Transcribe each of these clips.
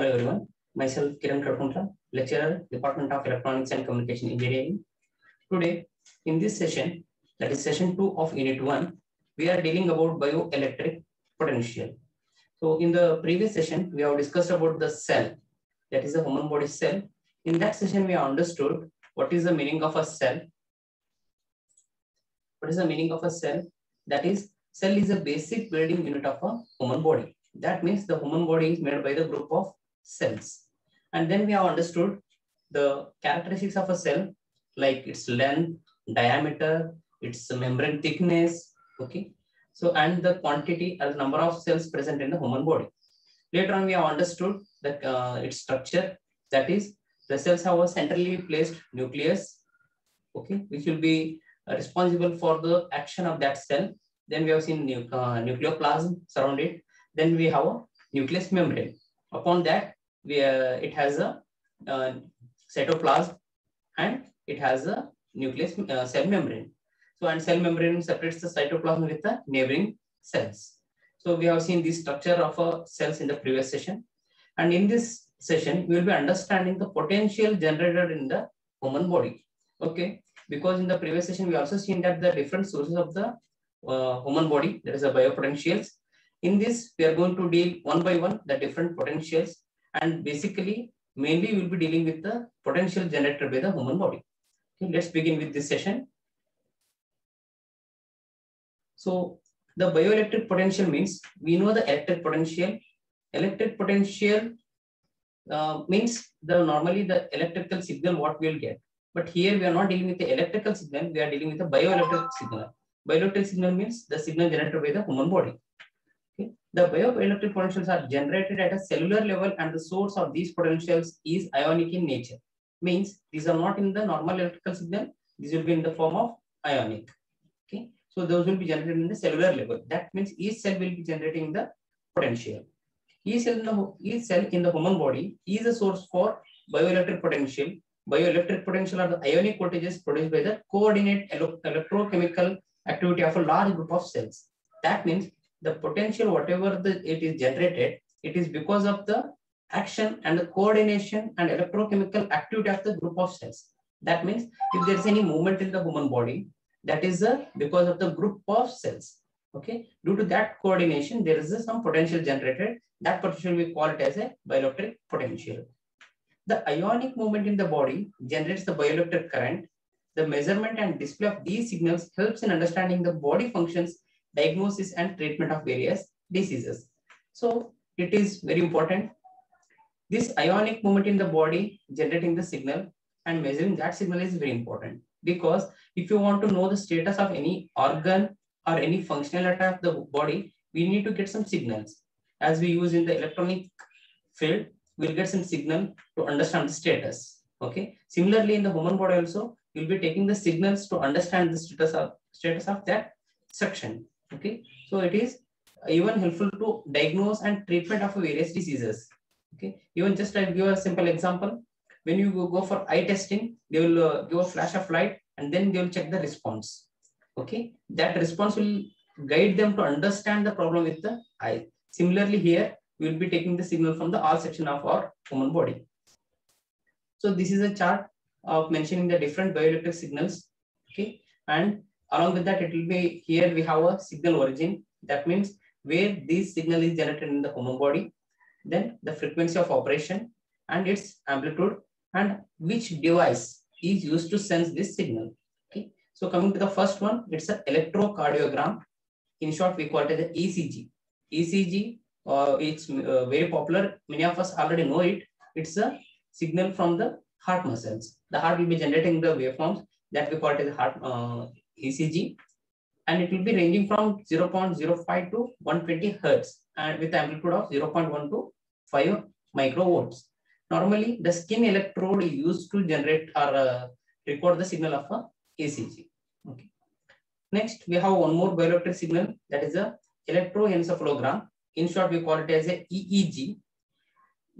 Hello everyone, myself Kiran Kadkuntra, lecturer, Department of Electronics and Communication Engineering. Today, in this session, that is session 2 of Unit 1, we are dealing about bioelectric potential. So in the previous session, we have discussed about the cell, that is the human body cell. In that session, we understood what is the meaning of a cell. What is the meaning of a cell? That is, cell is a basic building unit of a human body. That means the human body is made by the group of cells. And then we have understood the characteristics of a cell, like its length, diameter, its membrane thickness, okay? So, and the quantity or number of cells present in the human body. Later on, we have understood that uh, its structure, that is, the cells have a centrally placed nucleus, okay, which will be uh, responsible for the action of that cell. Then we have seen nu uh, nucleoplasm surrounded. Then we have a nucleus membrane. Upon that, we, uh, it has a uh, cytoplasm and it has a nucleus uh, cell membrane. So, and cell membrane separates the cytoplasm with the neighboring cells. So, we have seen the structure of a cells in the previous session. And in this session, we will be understanding the potential generated in the human body. Okay, because in the previous session, we also seen that the different sources of the uh, human body, there is a biopotentials. In this, we are going to deal one by one the different potentials and basically mainly we will be dealing with the potential generated by the human body. Okay, let's begin with this session. So the bioelectric potential means we know the electric potential. Electric potential uh, means the normally the electrical signal what we will get. But here we are not dealing with the electrical signal, we are dealing with the bioelectric signal. Bioelectric signal means the signal generated by the human body. The bioelectric potentials are generated at a cellular level and the source of these potentials is ionic in nature. Means these are not in the normal electrical signal, these will be in the form of ionic. Okay. So those will be generated in the cellular level. That means each cell will be generating the potential. Each cell in the, each cell in the human body is a source for bioelectric potential. Bioelectric potential are the ionic voltages produced by the coordinate electrochemical activity of a large group of cells. That means the potential, whatever the, it is generated, it is because of the action and the coordination and electrochemical activity of the group of cells. That means if there is any movement in the human body, that is uh, because of the group of cells. Okay, due to that coordination, there is uh, some potential generated. That potential we call it as a bioelectric potential. The ionic movement in the body generates the bioelectric current. The measurement and display of these signals helps in understanding the body functions, diagnosis and treatment of various diseases. So it is very important. This ionic movement in the body generating the signal and measuring that signal is very important because if you want to know the status of any organ or any functionality of the body, we need to get some signals. As we use in the electronic field, we'll get some signal to understand the status. Okay. Similarly, in the human body also, you'll be taking the signals to understand the status of status of that section. Okay. So it is even helpful to diagnose and treatment of various diseases. Okay. Even just I'll give a simple example. When you go for eye testing, they will uh, give a flash of light and then they will check the response. Okay. That response will guide them to understand the problem with the eye. Similarly here, we will be taking the signal from the all section of our human body. So this is a chart of mentioning the different bioelectric signals. Okay. And along with that, it will be here we have a signal origin. That means where this signal is generated in the human body, then the frequency of operation and its amplitude and which device is used to sense this signal. Okay. So coming to the first one, it's an electrocardiogram. In short, we call it the ECG. ECG, uh, it's uh, very popular. Many of us already know it. It's a signal from the heart muscles. The heart will be generating the waveforms that we call it as heart uh, ECG. And it will be ranging from 0.05 to 120 hertz and with amplitude of 0.1 to 5 microvolts. Normally, the skin electrode is used to generate or uh, record the signal of a ECG. Okay. Next, we have one more bioelectric signal that is a electroencephalogram. In short, we call it as a EEG.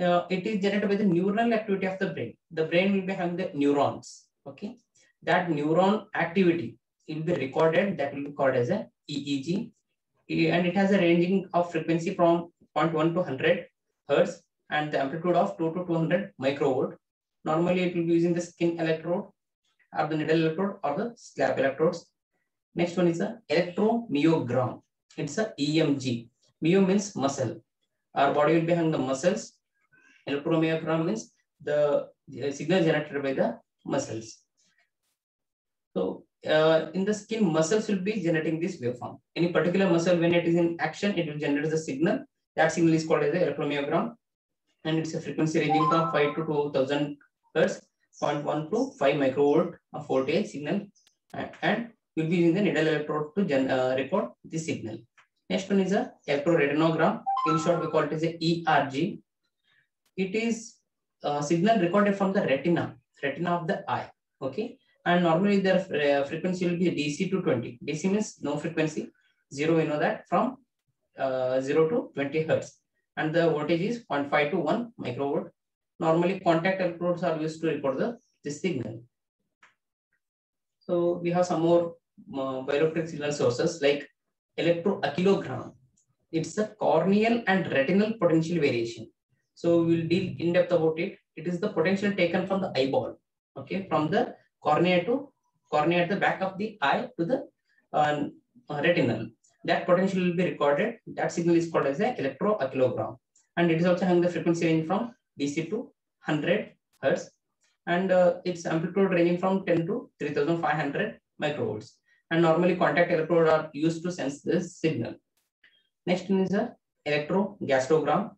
Uh, it is generated by the neural activity of the brain. The brain will be having the neurons. Okay, that neuron activity will be recorded. That will be called as a EEG, and it has a ranging of frequency from 0.1 to 100 hertz and the amplitude of 2 to 200 microvolt. Normally it will be using the skin electrode or the needle electrode or the scalp electrodes. Next one is the electromyogram. It's a EMG. Myo means muscle. Our body will be having the muscles. Electromyogram means the signal generated by the muscles. So uh, in the skin, muscles will be generating this waveform. Any particular muscle, when it is in action, it will generate the signal. That signal is called as the electromyogram. And it's a frequency ranging from 5 to 2000 hertz, 0.1 to 5 microvolt of voltage signal. And, and will be using the needle electrode to gen, uh, record the signal. Next one is a electroretinogram. In short, we call it as a ERG. It is a signal recorded from the retina, retina of the eye. Okay and normally their uh, frequency will be DC to 20. DC means no frequency, zero, we know that from uh, 0 to 20 hertz. And the voltage is 0.5 to 1 microvolt. Normally contact electrodes are used to record the this signal. So we have some more uh, bioelectric signal sources like electrooculogram. It's a corneal and retinal potential variation. So we will deal in depth about it. It is the potential taken from the eyeball, okay, from the cornea to cornea at the back of the eye to the uh, retinal. That potential will be recorded. That signal is called as a electrooculogram. And it is also having the frequency range from DC to 100 hertz. And uh, its amplitude ranging from 10 to 3500 microvolts. And normally contact electrode are used to sense this signal. Next one is a electrogastrogram,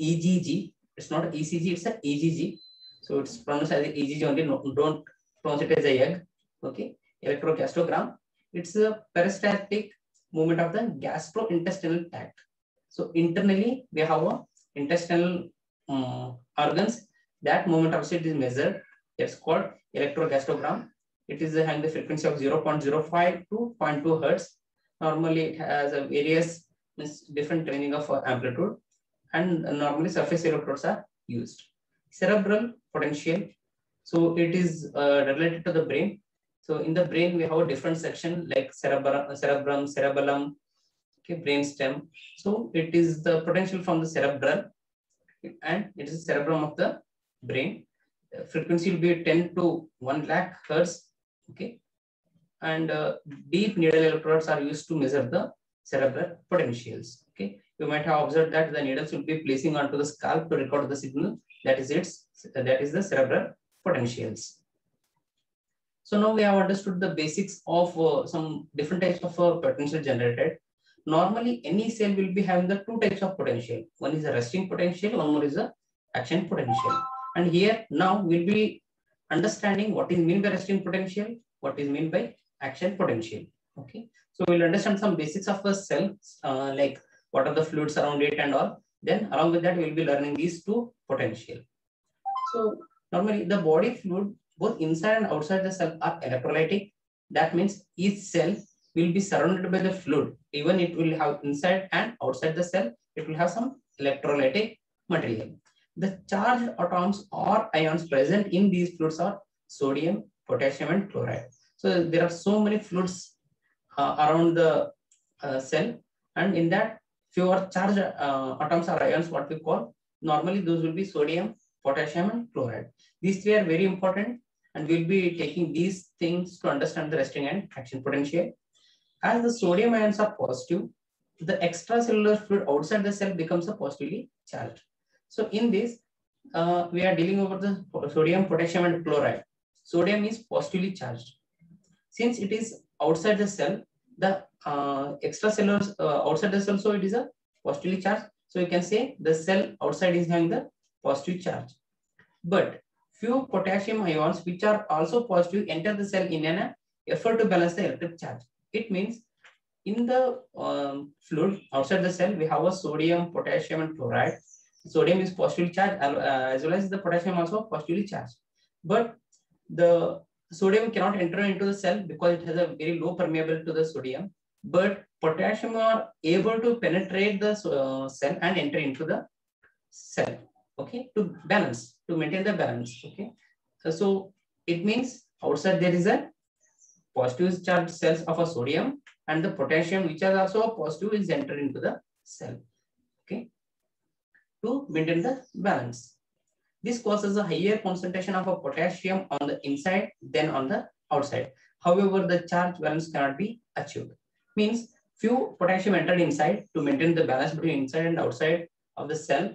EGG. It's not ECG, it's a EGG. So it's pronounced as EGG only. No, don't pronounce it as a egg. Okay, electrogastrograph. It's a peristaltic movement of the gastrointestinal tract. So internally, we have a intestinal um, organs. That movement of it is measured. It's called electrogastrograph. It is having the frequency of 0.05 to 0.2 hertz. Normally, it has a various different ranging of amplitude, and normally surface electrodes are used. Cerebral potential so it is uh, related to the brain. So in the brain, we have a different section like cerebrum, cerebellum, okay, brain stem. So it is the potential from the cerebral and it is the cerebrum of the brain. The frequency will be 10 to 1 lakh hertz. Okay. And uh, deep needle electrodes are used to measure the cerebral potentials. Okay. You might have observed that the needles will be placing onto the scalp to record the signal. That is its that is the cerebral potentials. So now we have understood the basics of uh, some different types of uh, potential generated. Normally, any cell will be having the two types of potential. One is a resting potential, one more is a action potential. And here now we'll be understanding what is mean by resting potential, what is mean by action potential. Okay, so we'll understand some basics of a cell, uh, like what are the fluids around it and all. Then along with that, we'll be learning these two potential. So Normally, the body fluid, both inside and outside the cell are electrolytic. That means each cell will be surrounded by the fluid. Even it will have inside and outside the cell, it will have some electrolytic material. The charged atoms or ions present in these fluids are sodium, potassium, and chloride. So there are so many fluids uh, around the uh, cell, and in that fewer charged uh, atoms or ions, what we call normally those will be sodium, potassium, and chloride. These three are very important and we'll be taking these things to understand the resting and action potential. As the sodium ions are positive, the extracellular fluid outside the cell becomes a positively charged. So in this, uh, we are dealing over the sodium, potassium, and chloride. Sodium is positively charged. Since it is outside the cell, the uh, extracellular uh, outside the cell, so it is a positively charged. So you can say the cell outside is having the positive charge. But few potassium ions, which are also positive, enter the cell in an effort to balance the electric charge. It means in the um, fluid outside the cell, we have a sodium, potassium, and chloride. Sodium is positively charged uh, as well as the potassium also positively charged. But the sodium cannot enter into the cell because it has a very low permeability to the sodium. But potassium are able to penetrate the uh, cell and enter into the cell okay, to balance, to maintain the balance, okay. So, so it means outside there is a positive charged cells of a sodium and the potassium, which is also a positive, is entered into the cell, okay. to maintain the balance. This causes a higher concentration of a potassium on the inside than on the outside. However, the charge balance cannot be achieved. Means few potassium entered inside to maintain the balance between inside and outside of the cell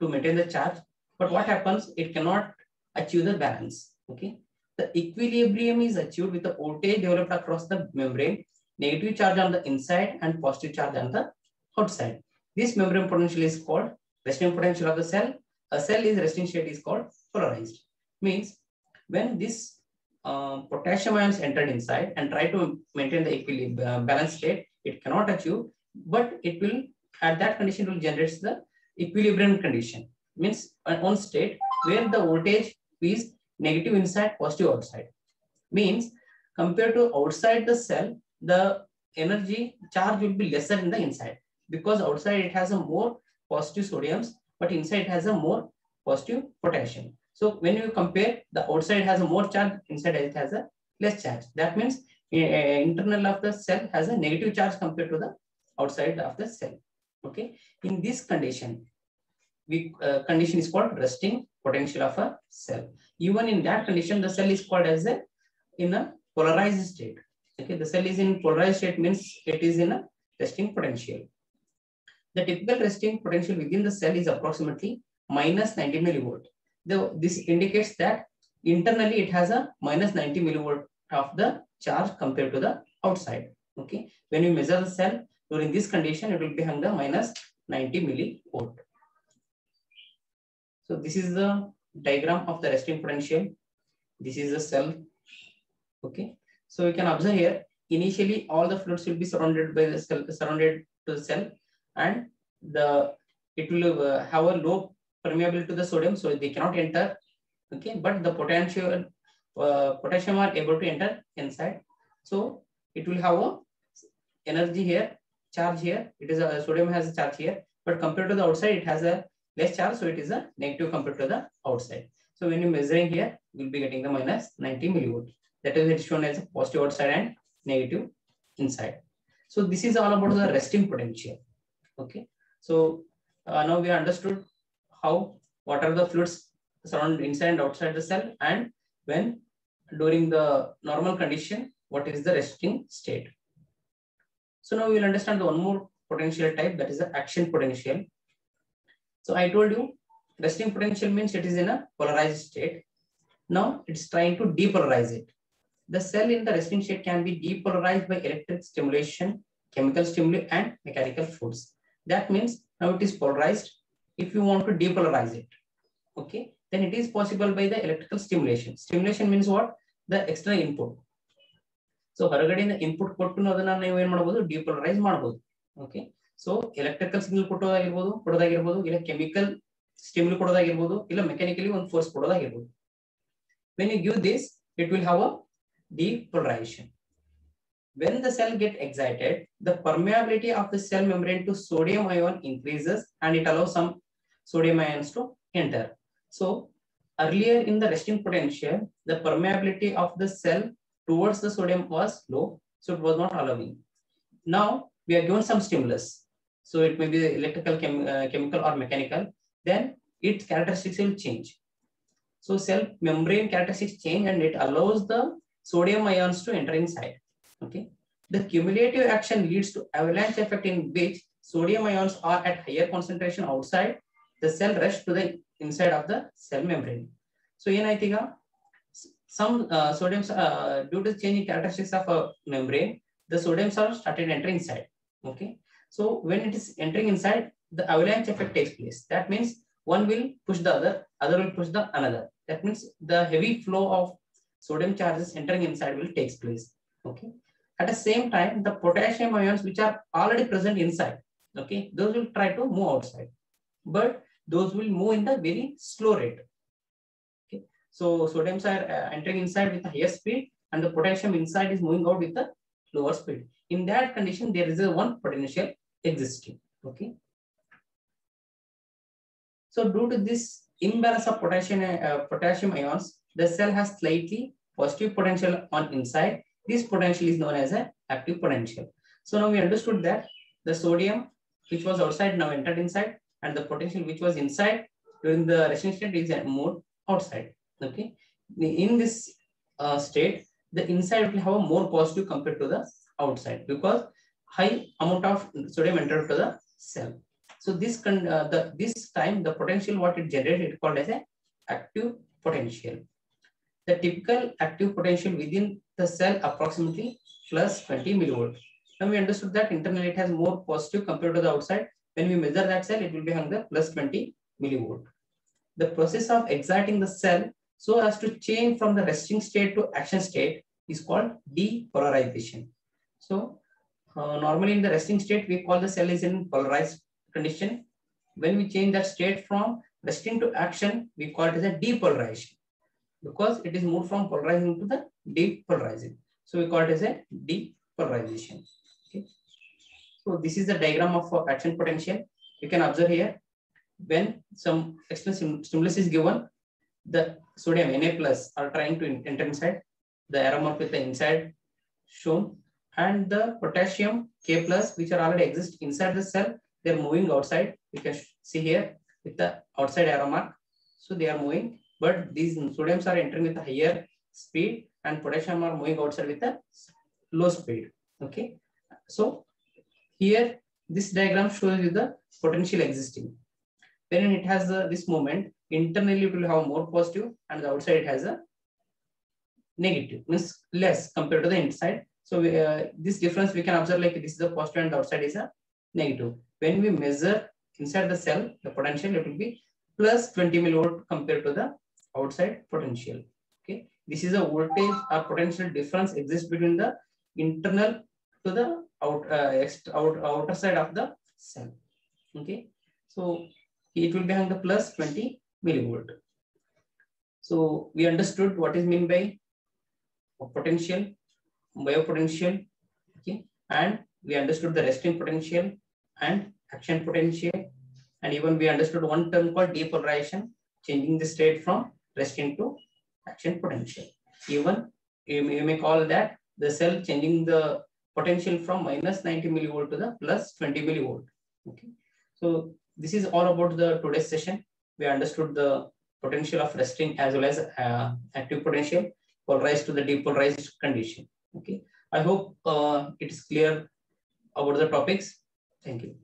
to maintain the charge. But what happens? It cannot achieve the balance. Okay. The equilibrium is achieved with the voltage developed across the membrane, negative charge on the inside and positive charge on the outside. This membrane potential is called resting potential of the cell. A cell is resting state is called polarized. Means when this uh, potassium ions entered inside and try to maintain the equilibrium uh, balance state, it cannot achieve, but it will at that condition will generate the equilibrium condition. Means one state where the voltage is negative inside, positive outside. Means compared to outside the cell, the energy charge will be lesser in the inside because outside it has a more positive sodiums, but inside it has a more positive potassium. So when you compare, the outside has a more charge, inside it has a less charge. That means uh, internal of the cell has a negative charge compared to the outside of the cell. Okay. In this condition, we uh, condition is called resting potential of a cell. Even in that condition, the cell is called as a in a polarized state. Okay, the cell is in polarized state means it is in a resting potential. The typical resting potential within the cell is approximately minus 90 millivolt. The, this indicates that internally it has a minus 90 millivolt of the charge compared to the outside. Okay, when you measure the cell during this condition, it will be under minus 90 millivolt. So this is the diagram of the resting potential. This is the cell. Okay. So you can observe here, initially all the fluids will be surrounded by the cell, surrounded to the cell and the it will uh, have a low permeability to the sodium, so they cannot enter. Okay, but the potential uh, potassium are able to enter inside. So it will have a energy here, charge here. It is a sodium has a charge here, but compared to the outside, it has a less charge, so it is a negative compared to the outside. So when you're measuring here, you'll be getting the minus 90 millivolt. That is it's shown as a positive outside and negative inside. So this is all about the resting potential. Okay. So uh, now we understood how what are the fluids surround inside and outside the cell and when during the normal condition, what is the resting state. So now we will understand the one more potential type that is the action potential. So I told you resting potential means it is in a polarized state. Now it's trying to depolarize it. The cell in the resting state can be depolarized by electric stimulation, chemical stimuli, and mechanical force. That means now it is polarized. If you want to depolarize it, okay, then it is possible by the electrical stimulation. Stimulation means what? The external input. So ಹೊರಗಡೆಯಿಂದ input ಕೊಟ್ಟು ಅದನ್ನ ನೀವು ಏನ್ ಮಾಡಬಹುದು depolarise ಮಾಡಬಹುದು okay so electrical signal ಕೊಟ್ಟೋದಾಗಿರ್ಬೋದು ಕೊಡೋದಾಗಿರ್ಬೋದು ಇಲ್ಲ ಕೆಮಿಕಲ್ ಸ್ಟಿಮ್ಯುಲ್ ಕೊಡೋದಾಗಿರ್ಬೋದು ಇಲ್ಲ ಮೆಕ್ಯಾನಿಕಲಿ ಒಂದು force ಕೊಡೋದಾಗಿರ್ಬೋದು when you give this it will have a depolarization. When the cell get excited, the permeability of the cell membrane to sodium ion increases and it allows some sodium ions to enter. So earlier in the resting potential, the permeability of the cell towards the sodium was low, so it was not allowing. Now we are given some stimulus. So it may be electrical, chem uh, chemical or mechanical, then its characteristics will change. So cell membrane characteristics change and it allows the sodium ions to enter inside. Okay. The cumulative action leads to avalanche effect in which sodium ions are at higher concentration outside the cell rush to the inside of the cell membrane. So in Aitiga, some uh, sodiums uh, due to changing characteristics of a membrane, the sodiums started entering inside. Okay. So when it is entering inside, the avalanche effect takes place. That means one will push the other, other will push the another. That means the heavy flow of sodium charges entering inside will takes place. Okay. At the same time, the potassium ions which are already present inside, okay, those will try to move outside, but those will move in the very slow rate. So sodiums are uh, entering inside with a higher speed and the potassium inside is moving out with a lower speed. In that condition, there is a one potential existing. Okay. So due to this imbalance of potassium, uh, potassium ions, the cell has slightly positive potential on inside. This potential is known as an active potential. So now we understood that the sodium which was outside now entered inside and the potential which was inside during the resting state is moved outside. Okay. In this uh, state, the inside will have a more positive compared to the outside because high amount of sodium entered to the cell. So this can uh, the this time the potential what it generated it called as a active potential. The typical active potential within the cell approximately plus 20 millivolt. Now we understood that internally it has more positive compared to the outside. When we measure that cell, it will be the plus 20 millivolt. The process of exciting the cell so as to change from the resting state to action state is called depolarization. So uh, normally in the resting state, we call the cell is in polarized condition. When we change that state from resting to action, we call it as a depolarization because it is moved from polarizing to the depolarizing. So we call it as a depolarization. Okay. So this is the diagram of action potential. You can observe here when some external stimulus is given, the sodium Na plus are trying to enter inside, the arrow mark with the inside shown, and the potassium K plus, which are already exist inside the cell, they're moving outside. You can see here with the outside arrow mark. So they are moving, but these sodiums are entering with a higher speed and potassium are moving outside with a low speed. Okay. So here, this diagram shows you the potential existing. When it has uh, this moment, internally it will have more positive and the outside has a negative, means less compared to the inside. So we, uh, this difference we can observe like this is a positive and the outside is a negative. When we measure inside the cell, the potential it will be plus 20 millivolt compared to the outside potential. Okay, this is a voltage or potential difference exists between the internal to the out, uh, out outer side of the cell. Okay, so it will be on the plus 20 millivolt. So we understood what is meant by potential, biopotential, okay, and we understood the resting potential and action potential, and even we understood one term called depolarization, changing the state from resting to action potential. Even you may, you may call that the cell changing the potential from minus 90 millivolt to the plus 20 millivolt. Okay, so this is all about the today's session. We understood the potential of resting as well as uh, active potential polarized to the depolarized condition. Okay. I hope uh, it is clear about the topics. Thank you.